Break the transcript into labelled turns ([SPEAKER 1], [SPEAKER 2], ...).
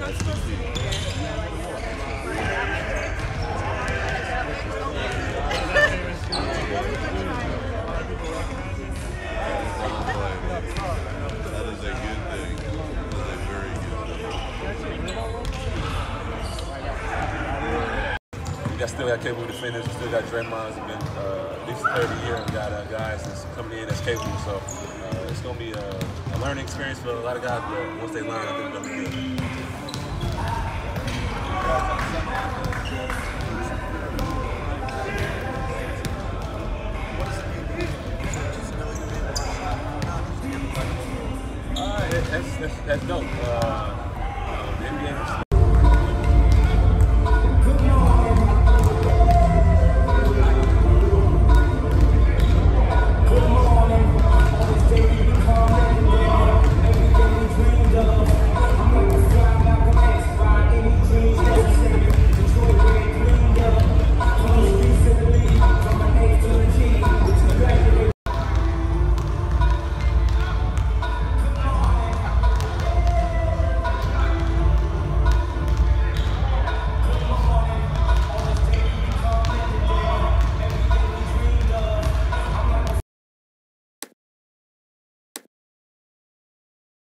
[SPEAKER 1] got still got capable defenders. We still got Draymond. It's been uh, at least 30 years. We got uh, guys that's coming in that's capable. So uh, it's gonna be a, a learning experience for a lot of guys. But once they learn, I think they'll be that's, that's, dope. Uh, uh, the NBA